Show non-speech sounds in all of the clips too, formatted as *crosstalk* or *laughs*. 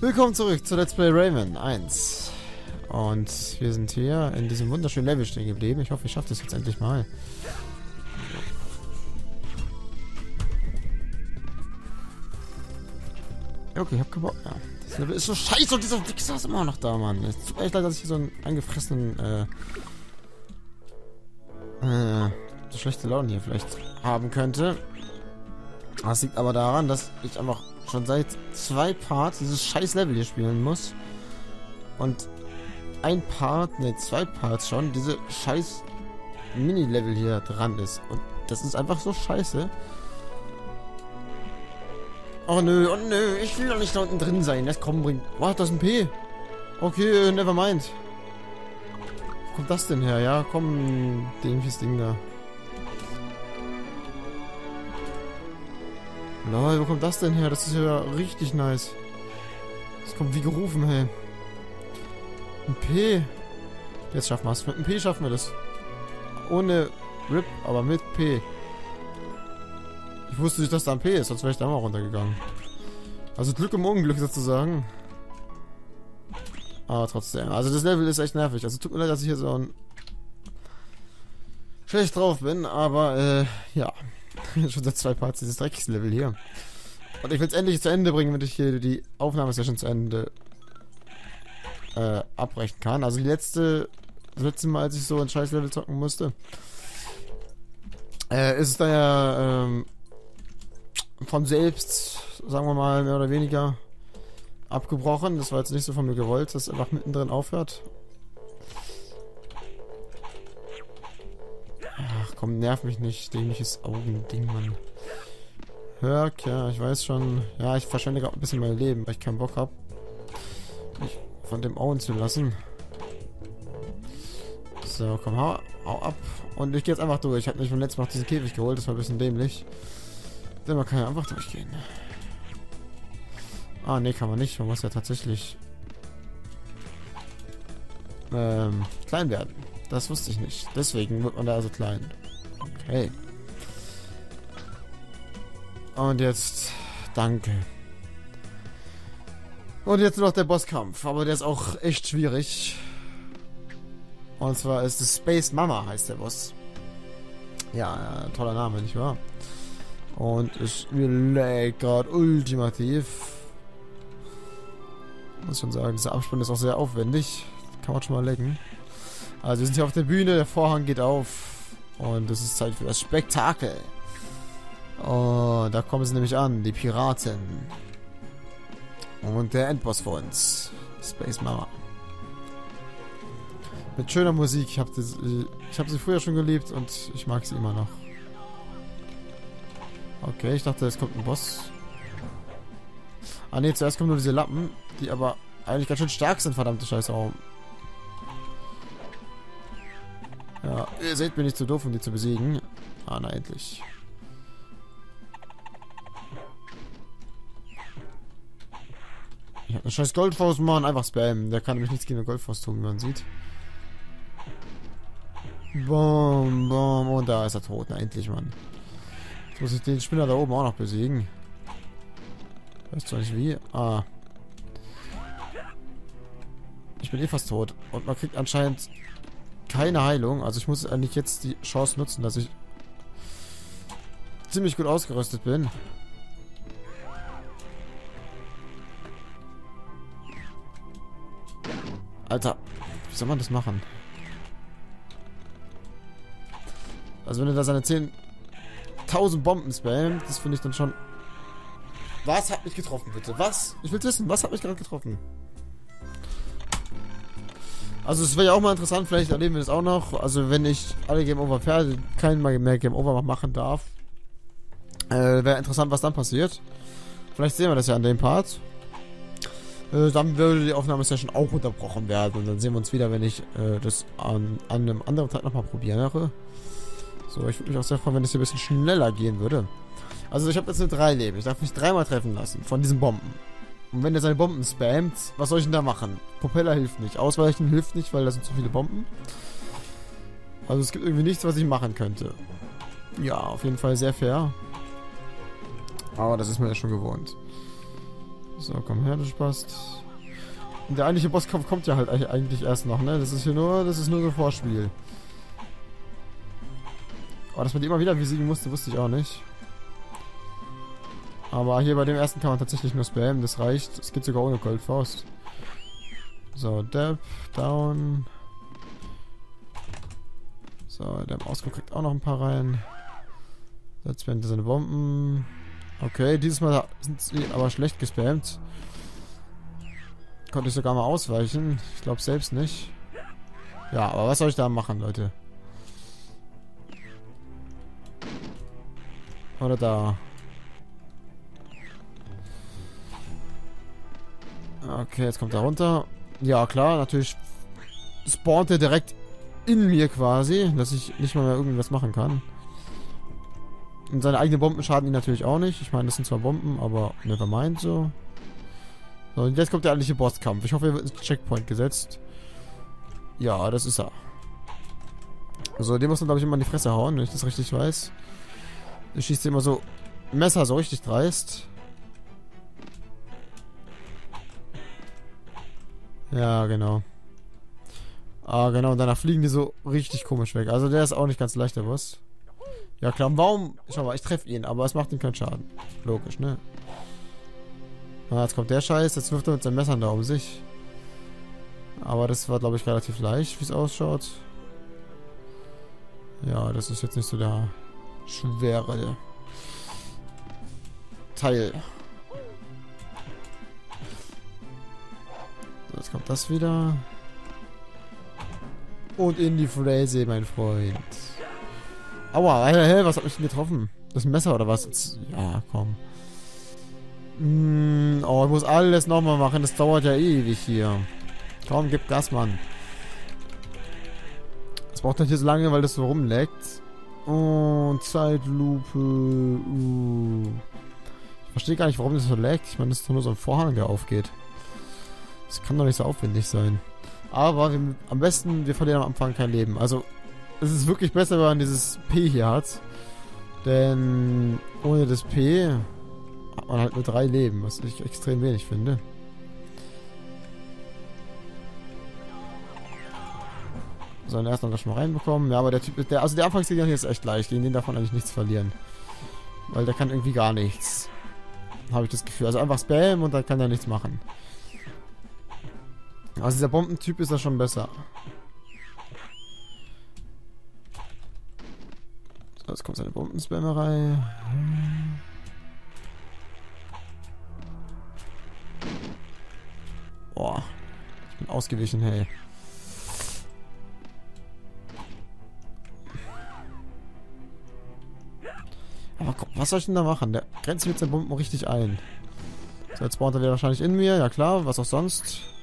Willkommen zurück zu Let's Play Rayman 1. Und wir sind hier in diesem wunderschönen Level stehen geblieben. Ich hoffe, ich schaffe das jetzt endlich mal. Okay, ich hab keinen Bock. Ja. Das Level ist so scheiße und dieser Wichser ist immer noch da, Mann. Es tut mir echt leid, dass ich hier so einen eingefressenen, äh, äh, so schlechte Laune hier vielleicht haben könnte. Das liegt aber daran, dass ich einfach schon seit zwei Parts dieses scheiß Level hier spielen muss. Und ein Part, ne, zwei Parts schon, diese scheiß Mini-Level hier dran ist. Und das ist einfach so scheiße. Oh nö, oh nö, ich will doch nicht da unten drin sein. Das kommen bringt. Was, das ist ein P. Okay, never mind. Wo kommt das denn her? Ja, komm, dämliches Ding da. Lol, wo kommt das denn her? Das ist ja richtig nice. Das kommt wie gerufen, hey. Ein P. Jetzt schaffen wir es. Mit einem P schaffen wir das. Ohne RIP, aber mit P. Ich wusste nicht, dass da ein P ist, sonst wäre ich da mal runtergegangen. Also Glück im Unglück sozusagen. Aber trotzdem. Also das Level ist echt nervig. Also tut mir leid, dass ich hier so ein schlecht drauf bin, aber äh, ja. *laughs* schon seit zwei Parts dieses Dreckslevel hier. Und ich will es endlich zu Ende bringen, wenn ich hier die Aufnahmesession zu Ende äh, abbrechen kann. Also die letzte, das letzte Mal, als ich so ein scheiß Level zocken musste, äh, ist es da ja ähm, von selbst, sagen wir mal, mehr oder weniger abgebrochen. Das war jetzt nicht so von mir gewollt, dass es einfach mittendrin aufhört. Komm, nerv mich nicht. Dämliches Augending, Mann. Hör, ja, ich weiß schon. Ja, ich verschwende gerade ein bisschen mein Leben, weil ich keinen Bock habe, mich von dem Auen zu lassen. So, komm, hau, hau ab. Und ich gehe jetzt einfach durch. Ich habe nicht vom letzten Mal diesen Käfig geholt. Das war ein bisschen dämlich. Denn man kann ja einfach durchgehen. Ah, nee, kann man nicht. Man muss ja tatsächlich ähm, klein werden. Das wusste ich nicht. Deswegen wird man da also klein. Okay. Und jetzt... Danke. Und jetzt noch der Bosskampf. Aber der ist auch echt schwierig. Und zwar ist es Space Mama, heißt der Boss. Ja, toller Name, nicht wahr? Und es leckt gerade ultimativ. Muss schon sagen, dieser Abspann ist auch sehr aufwendig. Kann man schon mal lecken. Also wir sind hier auf der Bühne, der Vorhang geht auf. Und es ist Zeit für das Spektakel. Und da kommen sie nämlich an, die Piraten. Und der Endboss vor uns. Space Mama. Mit schöner Musik. Ich habe hab sie früher schon geliebt und ich mag sie immer noch. Okay, ich dachte, es kommt ein Boss. Ah ne, zuerst kommen nur diese Lappen, die aber eigentlich ganz schön stark sind, verdammte Scheiße. Oh, ihr seht mir nicht zu doof, um die zu besiegen. Ah, na endlich. Ich hab eine scheiß Goldfaust, Mann. Einfach spammen. Der kann nämlich nichts gegen eine Goldfaust tun, wie man sieht. Bom, bom. Und da ist er tot. Na, endlich, Mann. Jetzt muss ich den Spinner da oben auch noch besiegen. Weißt du nicht wie? Ah. Ich bin eh fast tot. Und man kriegt anscheinend keine Heilung. Also ich muss eigentlich jetzt die Chance nutzen, dass ich ziemlich gut ausgerüstet bin. Alter, wie soll man das machen? Also wenn er da seine 10.000 Bomben spammt, das finde ich dann schon... Was hat mich getroffen, bitte? Was? Ich will wissen, was hat mich gerade getroffen? Also es wäre ja auch mal interessant, vielleicht erleben wir das auch noch. Also wenn ich alle Game Over fertig, kein mehr Game Over machen darf, äh, wäre interessant, was dann passiert. Vielleicht sehen wir das ja an dem Part. Äh, dann würde die Aufnahmesession auch unterbrochen werden. Und dann sehen wir uns wieder, wenn ich äh, das an, an einem anderen Tag nochmal probiere. So, ich würde mich auch sehr freuen, wenn es hier ein bisschen schneller gehen würde. Also ich habe jetzt nur drei Leben. Ich darf mich dreimal treffen lassen von diesen Bomben. Und wenn er seine Bomben spammt, was soll ich denn da machen? Propeller hilft nicht. Ausweichen hilft nicht, weil da sind zu viele Bomben. Also es gibt irgendwie nichts, was ich machen könnte. Ja, auf jeden Fall sehr fair. Aber das ist mir ja schon gewohnt. So, komm her, du. Und der eigentliche Bosskampf kommt ja halt eigentlich erst noch, ne? Das ist hier nur, das ist nur so Vorspiel. Aber dass man die immer wieder besiegen musste, wusste ich auch nicht. Aber hier bei dem ersten kann man tatsächlich nur spammen, das reicht. Es geht sogar ohne Goldfaust. So, Depp, down. So, der im Ausguck kriegt auch noch ein paar rein. Jetzt werden seine Bomben. Okay, dieses Mal sind sie aber schlecht gespammt. Konnte ich sogar mal ausweichen. Ich glaube selbst nicht. Ja, aber was soll ich da machen, Leute? Oder da. Okay, jetzt kommt er runter. Ja, klar, natürlich spawnt er direkt in mir quasi, dass ich nicht mal mehr irgendwas machen kann. Und seine eigenen Bomben schaden ihn natürlich auch nicht. Ich meine, das sind zwar Bomben, aber never mind so. So, und jetzt kommt der eigentliche Bosskampf. Ich hoffe, er wird ins Checkpoint gesetzt. Ja, das ist er. So, den muss man, glaube ich, immer in die Fresse hauen, wenn ich das richtig weiß. Er schießt immer so Messer so richtig dreist. Ja, genau. Ah, genau. Und danach fliegen die so richtig komisch weg. Also der ist auch nicht ganz leicht, der Boss. Ja klar, warum? Schau mal, ich treffe ihn, aber es macht ihm keinen Schaden. Logisch, ne? Ah, jetzt kommt der Scheiß, jetzt wirft er mit seinen Messern da um sich. Aber das war, glaube ich, relativ leicht, wie es ausschaut. Ja, das ist jetzt nicht so der schwere Teil. Jetzt kommt das wieder. Und in die Fräse, mein Freund. Aua, hä, was hat mich denn getroffen? Das Messer oder was? Jetzt, ja, komm. Mm, oh, ich muss alles nochmal machen. Das dauert ja ewig hier. Komm, gib Gas, Mann. Das braucht nicht so lange, weil das so rumleckt. Oh, Zeitlupe. Uh. Ich verstehe gar nicht, warum das so leckt. Ich meine, das ist doch nur so ein Vorhang, der aufgeht. Das kann doch nicht so aufwendig sein. Aber wir, am besten, wir verlieren am Anfang kein Leben. Also, es ist wirklich besser, wenn man dieses P hier hat. Denn ohne das P hat man halt nur drei Leben, was ich extrem wenig finde. So, den ersten noch schon mal reinbekommen. Ja, aber der Typ, der, also der Anfangsgegner hier ist echt leicht. Gegen den darf man eigentlich nichts verlieren. Weil der kann irgendwie gar nichts. Habe ich das Gefühl. Also einfach Spam und dann kann er nichts machen. Also dieser Bombentyp ist da schon besser. So, jetzt kommt seine Bombenspammerei. Boah. Ich bin ausgewichen, hey. Aber komm, was soll ich denn da machen? Der grenzt mit seinen Bomben richtig ein. So, jetzt spawnt er wieder wahrscheinlich in mir. Ja klar, was auch sonst.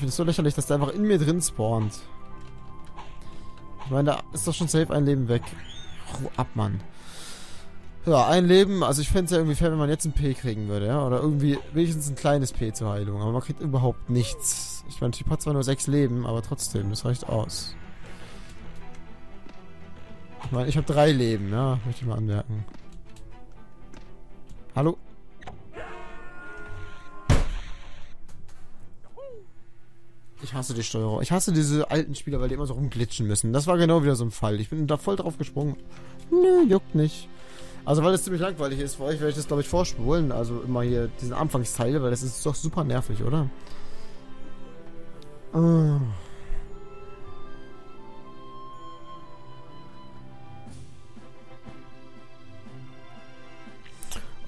Ich finde es so lächerlich, dass der einfach in mir drin spawnt. Ich meine, da ist doch schon safe ein Leben weg. Ruh ab, Mann. Ja, ein Leben, also ich fände es ja irgendwie fair, wenn man jetzt ein P kriegen würde, ja? Oder irgendwie wenigstens ein kleines P zur Heilung. Aber man kriegt überhaupt nichts. Ich meine, Typ hat zwar nur sechs Leben, aber trotzdem, das reicht aus. Ich meine, ich habe drei Leben, ja, möchte ich mal anmerken. Hallo? Ich hasse die Steuerung. Ich hasse diese alten Spieler, weil die immer so rumglitschen müssen. Das war genau wieder so ein Fall. Ich bin da voll drauf gesprungen. Nö, juckt nicht. Also, weil es ziemlich langweilig ist für euch, werde ich das, glaube ich, vorspulen. Also immer hier diesen Anfangsteil, weil das ist doch super nervig, oder? Oh.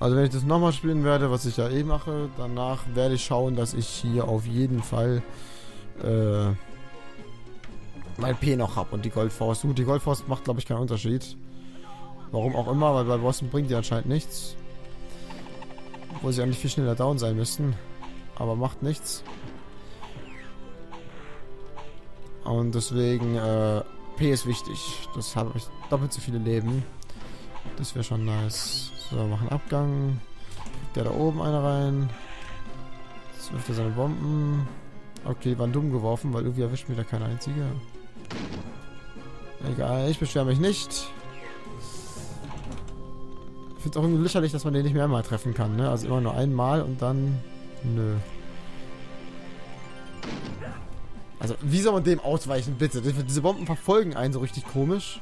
Also wenn ich das nochmal spielen werde, was ich ja eh mache, danach werde ich schauen, dass ich hier auf jeden Fall äh, mein P noch habe und die Goldfaust. Gut, die Goldfaust macht, glaube ich, keinen Unterschied. Warum auch immer, weil bei Bossen bringt die anscheinend nichts. Obwohl sie eigentlich viel schneller down sein müssten. Aber macht nichts. Und deswegen, äh, P ist wichtig. Das habe ich doppelt so viele Leben. Das wäre schon nice. So, machen Abgang. Der da oben einer rein. Jetzt wirft er seine Bomben. Okay, waren dumm geworfen, weil irgendwie erwischt mich da kein einziger. Egal, ich beschwere mich nicht. finde es auch irgendwie lächerlich, dass man den nicht mehrmal treffen kann, ne? Also immer nur einmal und dann... Nö. Also, wie soll man dem ausweichen, bitte? Diese Bomben verfolgen einen so richtig komisch.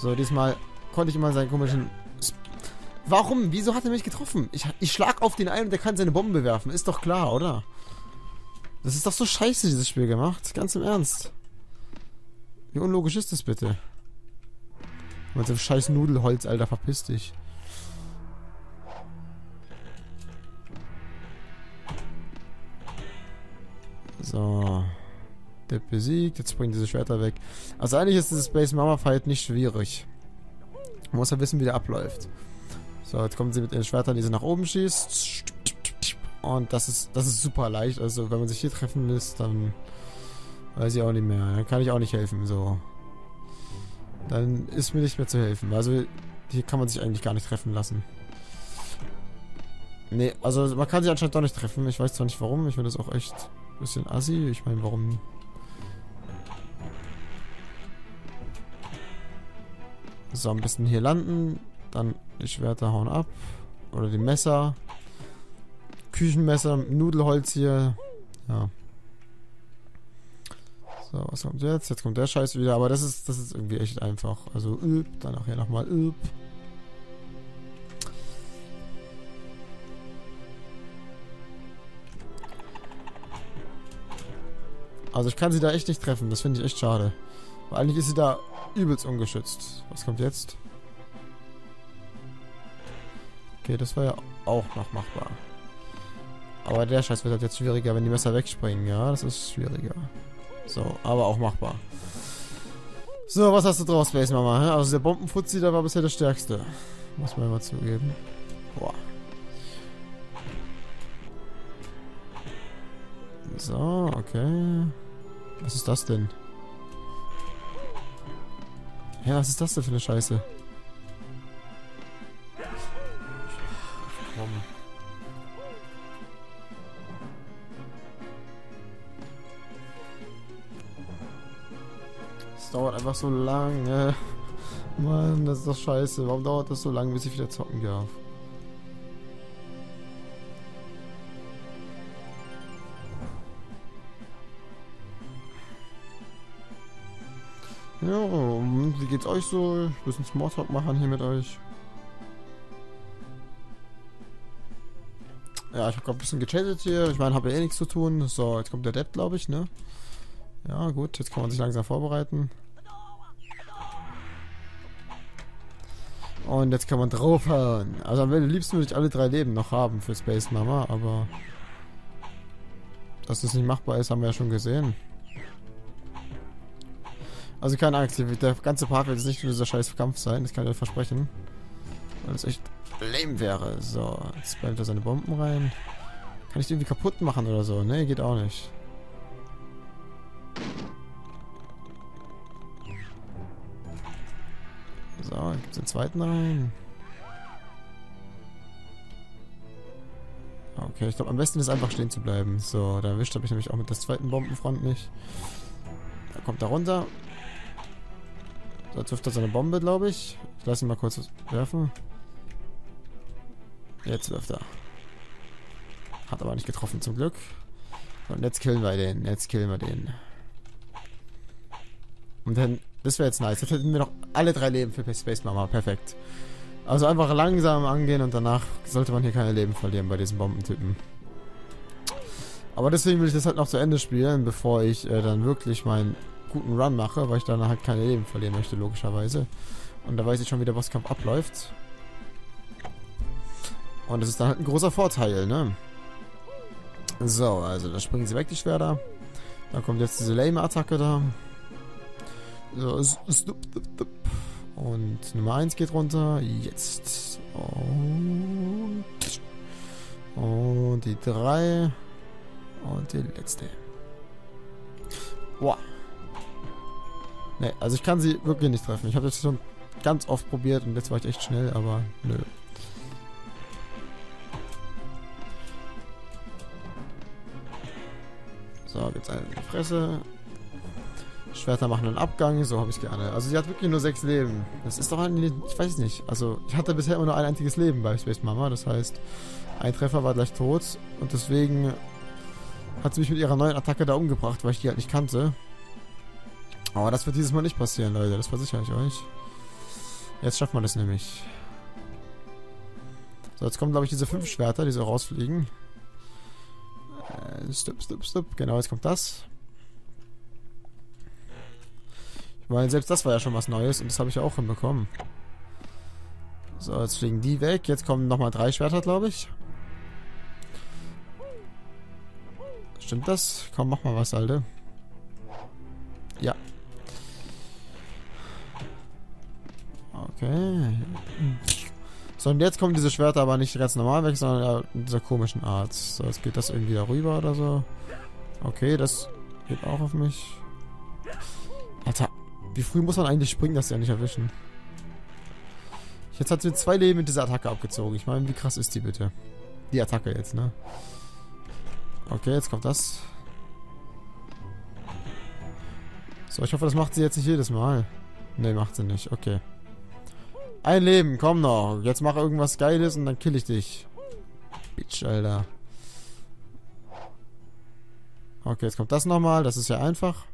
So, diesmal konnte ich immer seinen komischen... Warum? Wieso hat er mich getroffen? Ich, ich schlag auf den ein und der kann seine Bomben bewerfen. Ist doch klar, oder? Das ist doch so scheiße, dieses Spiel gemacht. Ganz im Ernst. Wie unlogisch ist das bitte? Mit so scheiß Nudelholz, Alter, verpiss dich. So. Der besiegt. Jetzt bringen diese Schwerter weg. Also eigentlich ist dieses Space Mama Fight nicht schwierig. Man muss ja wissen, wie der abläuft. So, jetzt kommen sie mit den Schwertern, die sie nach oben schießt. Und das ist, das ist super leicht. Also, wenn man sich hier treffen lässt, dann weiß ich auch nicht mehr. Dann kann ich auch nicht helfen. So. Dann ist mir nicht mehr zu helfen. Also, hier kann man sich eigentlich gar nicht treffen lassen. Nee, also man kann sich anscheinend doch nicht treffen. Ich weiß zwar nicht warum. Ich finde das auch echt ein bisschen assi. Ich meine, warum... So, ein bisschen hier landen. Dann die Schwerter hauen ab. Oder die Messer. Küchenmesser, Nudelholz hier. Ja. So, was kommt jetzt? Jetzt kommt der Scheiß wieder, aber das ist, das ist irgendwie echt einfach. Also üb, dann nachher nochmal üb. Also ich kann sie da echt nicht treffen, das finde ich echt schade. Weil eigentlich ist sie da übelst ungeschützt. Was kommt jetzt? Okay, das war ja auch noch machbar. Aber der Scheiß wird halt jetzt schwieriger, wenn die Messer wegspringen. Ja, das ist schwieriger. So, aber auch machbar. So, was hast du draus, Space Mama? Also der Bombenfuzzi, der war bisher der stärkste. Muss man mal zugeben. Boah. So, okay. Was ist das denn? Ja, was ist das denn für eine Scheiße? Einfach so lange. Mann, das ist doch scheiße. Warum dauert das so lange, bis ich wieder zocken darf? Ja, wie geht's euch so? Ich bisschen Smalltalk machen hier mit euch. Ja, ich habe gerade ein bisschen gechattet hier. Ich meine, habe ja eh nichts zu tun. So, jetzt kommt der Dead, glaube ich, ne? Ja, gut, jetzt kann man sich langsam vorbereiten. Und jetzt kann man draufhauen. Also am liebsten würde ich alle drei Leben noch haben für Space Mama, aber... Dass das nicht machbar ist, haben wir ja schon gesehen. Also keine Angst, der ganze Part wird jetzt nicht für dieser scheiß Kampf sein, das kann ich euch versprechen. Weil es echt lame wäre. So, jetzt spammt er seine Bomben rein. Kann ich die irgendwie kaputt machen oder so? Ne, geht auch nicht. Den zweiten rein. Okay, ich glaube, am besten ist einfach stehen zu bleiben. So, da erwischt habe ich nämlich auch mit der zweiten Bombenfront nicht. Da kommt er runter. Jetzt wirft er seine Bombe, glaube ich. Ich lasse ihn mal kurz werfen. Jetzt wirft er. Hat aber nicht getroffen, zum Glück. Und jetzt killen wir den. Jetzt killen wir den. Und dann das wäre jetzt nice. Jetzt hätten wir noch alle drei Leben für Space Mama. Perfekt. Also einfach langsam angehen und danach sollte man hier keine Leben verlieren bei diesen Bombentypen. Aber deswegen will ich das halt noch zu Ende spielen, bevor ich äh, dann wirklich meinen guten Run mache, weil ich dann halt keine Leben verlieren möchte, logischerweise. Und da weiß ich schon, wie der Bosskampf abläuft. Und das ist dann halt ein großer Vorteil, ne? So, also da springen sie weg, die Schwerter. Da kommt jetzt diese lame-Attacke da. So, und Nummer 1 geht runter. Jetzt. Und. Und die 3. Und die letzte. Boah. Ne, also ich kann sie wirklich nicht treffen. Ich habe das schon ganz oft probiert und jetzt war ich echt schnell, aber nö. So, gibt's eine Fresse. Schwerter machen einen Abgang, so habe ich gerne. Also sie hat wirklich nur sechs Leben. Das ist doch ein, ich weiß nicht. Also ich hatte bisher immer nur ein einziges Leben bei Space Mama. Das heißt, ein Treffer war gleich tot. Und deswegen hat sie mich mit ihrer neuen Attacke da umgebracht, weil ich die halt nicht kannte. Aber das wird dieses Mal nicht passieren, Leute. Das versichere ich euch. Jetzt schafft man das nämlich. So, jetzt kommen, glaube ich, diese fünf Schwerter, die so rausfliegen. Äh, stopp, stopp, stopp. Genau, jetzt kommt das. Meine, selbst das war ja schon was Neues und das habe ich ja auch hinbekommen. So, jetzt fliegen die weg. Jetzt kommen nochmal drei Schwerter, glaube ich. Stimmt das? Komm, mach mal was, Alter. Ja. Okay. So, und jetzt kommen diese Schwerter aber nicht ganz normal weg, sondern in dieser komischen Art. So, jetzt geht das irgendwie darüber oder so. Okay, das geht auch auf mich. Wie früh muss man eigentlich springen, dass sie ja nicht erwischen? Jetzt hat sie zwei Leben mit dieser Attacke abgezogen. Ich meine, wie krass ist die bitte? Die Attacke jetzt, ne? Okay, jetzt kommt das. So, ich hoffe, das macht sie jetzt nicht jedes Mal. Ne, macht sie nicht. Okay. Ein Leben, komm noch. Jetzt mach irgendwas Geiles und dann kill ich dich. Bitch, Alter. Okay, jetzt kommt das nochmal. Das ist ja einfach.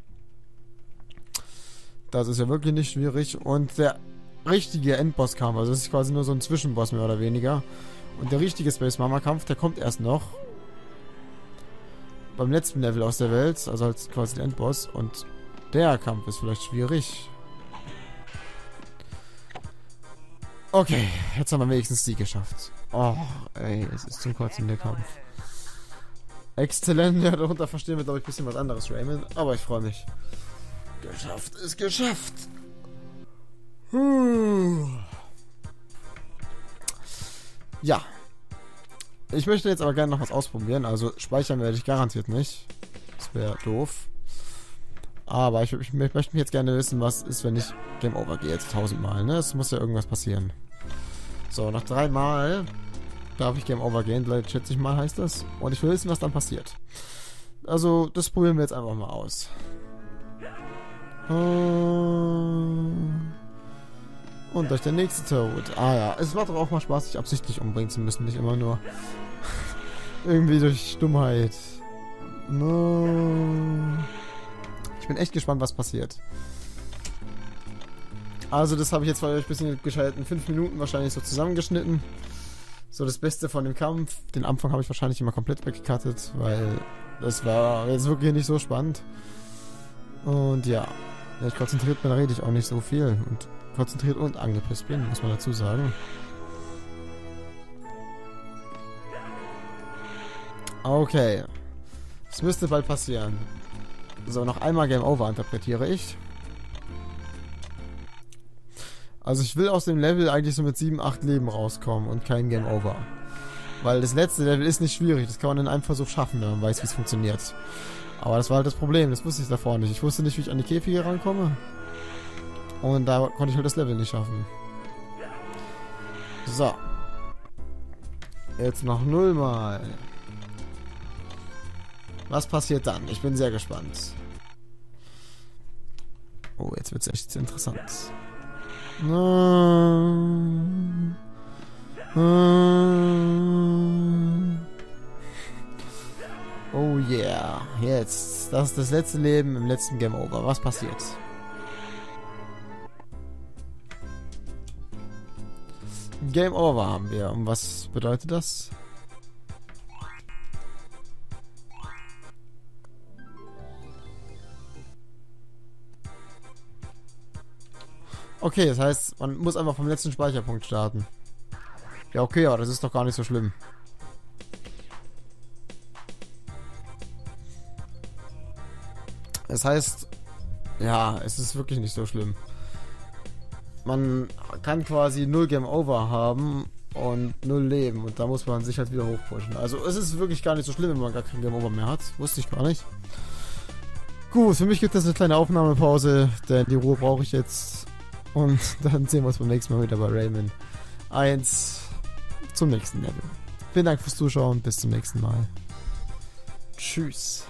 Das ist ja wirklich nicht schwierig. Und der richtige Endboss-Kampf, also das ist quasi nur so ein Zwischenboss mehr oder weniger. Und der richtige Space Mama-Kampf, der kommt erst noch beim letzten Level aus der Welt, also als quasi der Endboss. Und der Kampf ist vielleicht schwierig. Okay, jetzt haben wir wenigstens die geschafft. Oh, ey, es ist zum Kotzen der Kampf. Exzellent, ja, darunter verstehen wir, glaube ich, ein bisschen was anderes, Raymond. Aber ich freue mich. Geschafft ist geschafft. Hm. Ja, ich möchte jetzt aber gerne noch was ausprobieren. Also speichern werde ich garantiert nicht. Das wäre doof. Aber ich, ich, ich, möchte mich jetzt gerne wissen, was ist, wenn ich Game Over gehe. Jetzt tausendmal, ne? Es muss ja irgendwas passieren. So, nach dreimal darf ich Game Over gehen. Schätze ich mal, heißt das. Und ich will wissen, was dann passiert. Also, das probieren wir jetzt einfach mal aus. Hm. Und durch der nächste Tod. Ah ja, es macht doch auch mal Spaß, sich absichtlich umbringen zu müssen, nicht immer nur *laughs* irgendwie durch Dummheit. No. Ich bin echt gespannt, was passiert. Also das habe ich jetzt für euch ein bisschen geschaltet in 5 Minuten wahrscheinlich so zusammengeschnitten. So das Beste von dem Kampf. Den Anfang habe ich wahrscheinlich immer komplett weggekattet, weil das war jetzt wirklich nicht so spannend. Und ja, wenn ich konzentriert bin, rede ich auch nicht so viel. Und konzentriert und angepisst bin, muss man dazu sagen. Okay. Es müsste bald passieren. So, noch einmal Game Over interpretiere ich. Also ich will aus dem Level eigentlich so mit 7, 8 Leben rauskommen und kein Game Over. Weil das letzte Level ist nicht schwierig. Das kann man in einem Versuch schaffen, wenn man weiß, wie es funktioniert. Aber das war halt das Problem. Das wusste ich davor nicht. Ich wusste nicht, wie ich an die Käfige rankomme. Und da konnte ich halt das Level nicht schaffen. So. Jetzt noch null mal. Was passiert dann? Ich bin sehr gespannt. Oh, jetzt wird es echt interessant. Oh yeah. Jetzt. Das ist das letzte Leben im letzten Game Over. Was passiert? Game Over haben wir. Und was bedeutet das? Okay, das heißt, man muss einfach vom letzten Speicherpunkt starten. Ja, okay, aber das ist doch gar nicht so schlimm. Das heißt, ja, es ist wirklich nicht so schlimm man kann quasi null Game Over haben und null Leben und da muss man sich halt wieder hochpushen. Also es ist wirklich gar nicht so schlimm, wenn man gar kein Game Over mehr hat. Wusste ich gar nicht. Gut, für mich gibt es eine kleine Aufnahmepause, denn die Ruhe brauche ich jetzt. Und *laughs* dann sehen wir uns beim nächsten Mal wieder bei Rayman 1 zum nächsten Level. Vielen Dank fürs Zuschauen, bis zum nächsten Mal. Tschüss.